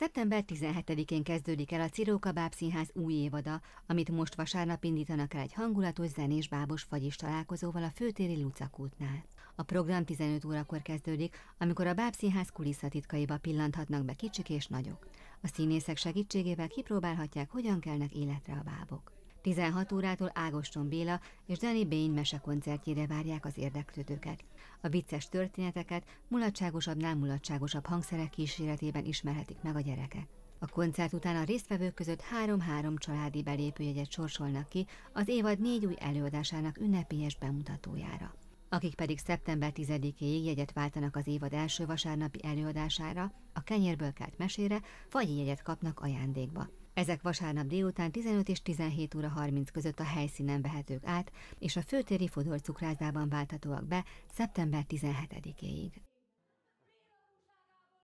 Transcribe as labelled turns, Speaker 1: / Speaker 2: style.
Speaker 1: Szeptember 17-én kezdődik el a Ciróka Bábszínház új évada, amit most vasárnap indítanak el egy hangulatos zenés bábos fagyis találkozóval a főtéri Lucakútnál. A program 15 órakor kezdődik, amikor a Bábszínház kulisszatitkaiba pillanthatnak be kicsik és nagyok. A színészek segítségével kipróbálhatják, hogyan kelnek életre a bábok. 16 órától Ágoston Béla és Danny Bain mesekoncertjére várják az érdeklődőket. A vicces történeteket mulatságosabbnál mulatságosabb hangszerek kíséretében ismerhetik meg a gyerekek. A koncert után a résztvevők között három-három családi belépőjegyet sorsolnak ki az évad négy új előadásának ünnepélyes bemutatójára. Akik pedig szeptember 10-éig jegyet váltanak az évad első vasárnapi előadására, a kenyérből kelt mesére, vagy jegyet kapnak ajándékba. Ezek vasárnap délután 15 és 17 óra 30 között a helyszínen vehetők át, és a főtéri Fodor cukrászdában válthatóak be szeptember 17-éig.